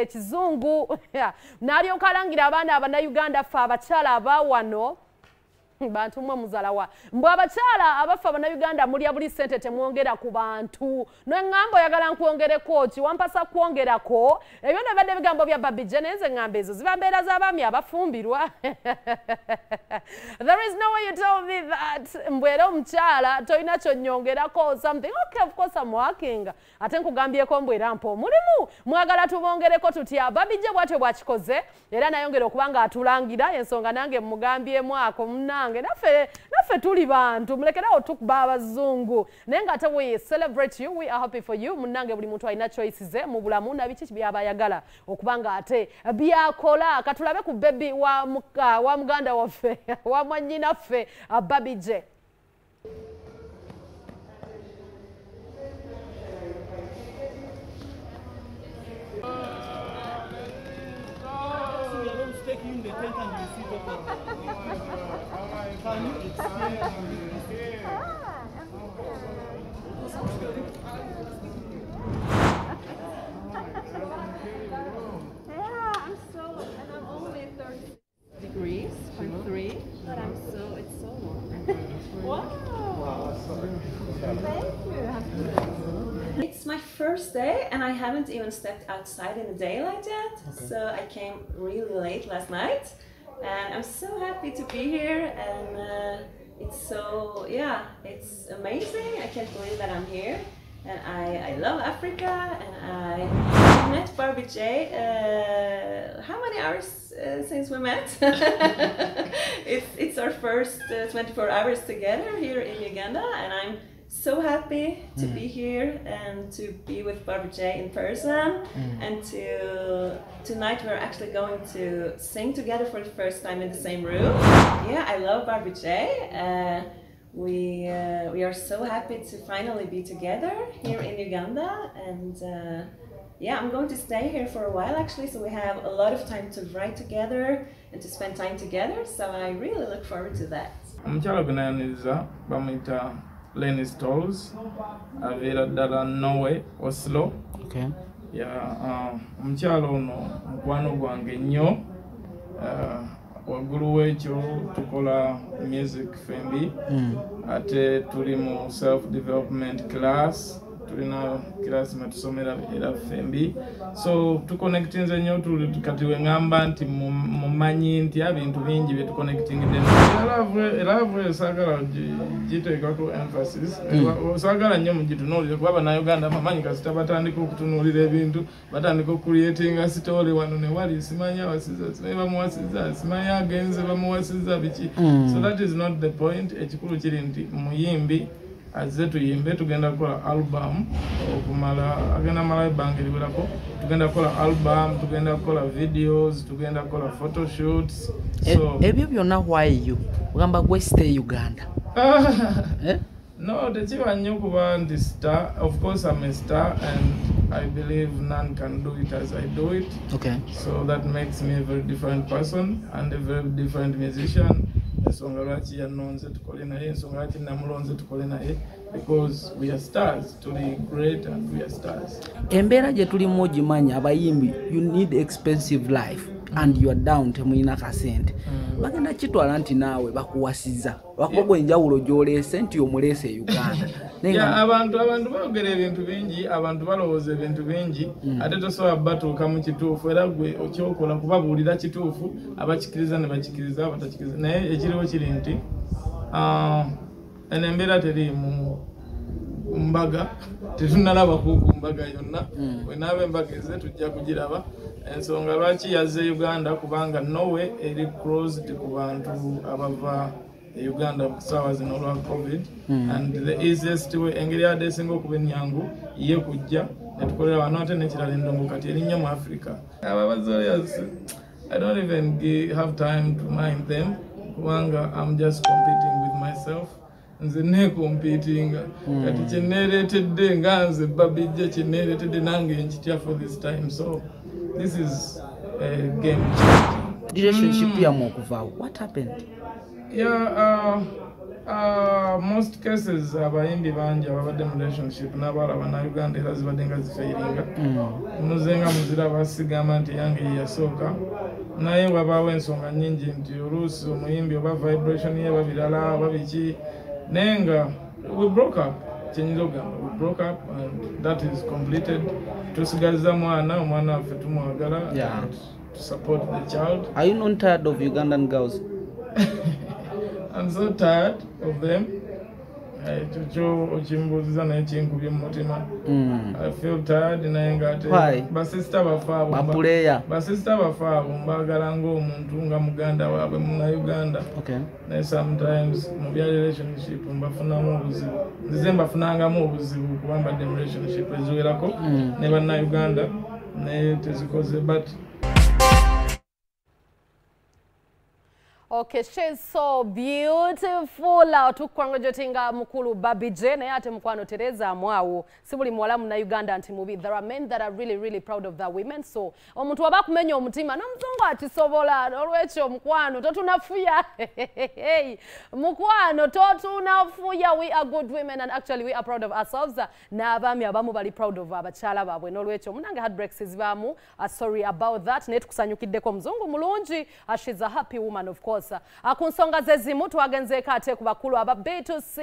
ekizungu. N'alyoka alangira abaana abannayuganda ffe abakyala aba wano bantu mwe muzalawa mbwe abakyala abafa abannayuganda mulya buli ssente temwongera ku bantu. Neŋŋamba oyagala nkwongereko ki? Wampasa kwongerako? Ebyo ne bibadde ebigambo bya babije naye nze ŋŋamba ezo ziba mbeera z'abaami abafumbirwa. There is no way you tell me that. Mbwe era omukyala tolina kyonnyongerako something. Okay of course I'm working. Ate nkugambyeko mbwe era mpa omulimu. Mwagala tubongereko tutya? Babije bwatyo bwakikoze era nayongera okuba nga atulangira ensonga nange mugambyemu ako munange naffe naffe tuli bantu. Mulekerawo tukuba abazungu. Naye nga ate we celebrate you we are happy for you. Munange buli muntu alina choice ze mu bulamu na biki byaba ayagala. Okuba nga ate byakola. Katulabe ku bebi wa, muka, wa muganda waffe wa mwannyinaffe babije Yeah, I'm so, and I'm only 30 degrees, point my first day, and I haven't even stepped outside in the daylight yet. So I came really late last night, and I'm so happy to be here. And uh, it's so, yeah, it's amazing. I can't believe that I'm here. And I, I love Africa, and I met Barbie J. Uh, how many hours uh, since we met? it's, it's our first uh, 24 hours together here in Uganda, and I'm so happy to be here and to be with Barbie J in person. And to tonight we're actually going to sing together for the first time in the same room. Yeah, I love Barbie J. Uh, we uh, we are so happy to finally be together here in Uganda, and uh, yeah, I'm going to stay here for a while actually. So we have a lot of time to write together and to spend time together. So I really look forward to that. Lenny stalls abeera ddala norway oslo. Okay. ya uh, omukyala ono mukwano gwange nnyo. Uh, waggulu w'ekyo tukola music fembi. Ate tuli mu self development class tulina class metusomera era fembi so tuconnectinze nnyo tuli- kati weŋŋamba nti mu- mumanyi nti ebintu bingi byetuconnectingide eravu esaagala gi- giteekako emphasis. Osaagala nnyo mugitunuulire kuba bannayuganda bamanyi kasita batandika okutunuulira ebintu batandika okucreatinga story wano ne wali simanyi awasiza simanyi bamuwasiza simanyi agenze bamuwasiza biki. So that is not the point. Ekikulu kiri nti muyimbi azze tuyimbe tugenda kukola album okumala agenda mala ebbanga eriwerako. Tugenda kukola album tugenda kukola videos tugenda kukola photoshoots so E- ebyo byonna why you? Ogamba gwe stay uganda. Eh? no tekiba nnyo kuba ndi star. Of course I'm a star and i believe none can do it as i do it. Okay. So that makes me a very different person and a very different musician ensonga lwaki yanonze tukole naye ensonga lwaki namulonze tukole naye? Because we are stars tuli great and we are stars. Embeera gye tulimu ogimanyi abayimbi you need expensive life and you are down temulina kasente. Bagenda kitwala nti naawe bakuwasiza. Bakubagwa enjawulo gyoleese nti omuleese e uganda. Abantu abantu boogera ebintu bingi abantu balowooza ebintu bingi. Ate tosobola batuuka mu kituufu era gwe okyokola kubabuulira kituufu abakikiriza ne bakikiriza abatakikiriza. Naye ekiriwo kiri nti ah, eno embeera teri mu mbaga tetunalabako ku mbaga yonna. Bwenaaba embaga eze tujja kugiraba ensonga lwaki yazze uganda kubanga nowe eri closed ku bantu abava e uganda mu ssaawa zino olwa covid. And the easiest way engeri yadde esinga okuba ennyangu ye kujja netukolera wano ate nekirala endongo kati eri nnyo mu africa. Abo abazoleas i don't even have time to mind them kubanga i'm just competing with myself nze nekompitinga kati kyeneeretedde nga nze babijja kyeneeretedde nange nkitya for this time. So this is a game relationship yamu okuvaawo what happened? Yeah uh, Uh, most cases abayimbi bangi ababadde mu relationship n'abawala bannayuganda era zibadde nga zifeiringa. Muze nga muziraba sigamba nti yange yeyasooka naye wabaawo ensonga nyingi nti oluusi omuyimbi oba vibration ye oba birala oba biki naye nga uh, we broke up. We broke up and that is completed. Tusigaliza mwana omwana waffe tumwagala Yeah. to support the child. Are you not tired of ugandan girls? I'm so tired of them. Ekyo kyo okimbuuziza naye kinkubye mu mutima Mm. i feel tired naye nga ate Why? basisita bafe abo basisita bafe abo mbaagala ng'omuntu nga muganda waabwe munauganda naye sometimes mu bya relationship mbafunamu obuzibu nzize mbafunangamu obuzibu kuba mbadde mu relationship eziwerako Mm. ne bannauganda naye tezikoze but Okay, she's so beautiful. Jotinga mukulu Babi J naye ate mukwano Tereza Mwawu. Sibuli mwalamu na Uganda nti mubi. There are men that are really really proud of their women. So omuntu waba kumenya omutima n'omuzungu atisobola olwekyo mukwano totunafuya. mukwano totunafuya. We are good women and actually we are proud of ourselves. N'abaami abamu bali proud of abakyala baabwe n'olwekyo munange heartbreaks zibaamu. Uh, sorry about that. Naye tukusanyukiddeko muzungu mulungi. Uh, she's a happy woman of course. Uh, ku nsonga ze zimu twagenzeeko ate ku bakulu aba B2C.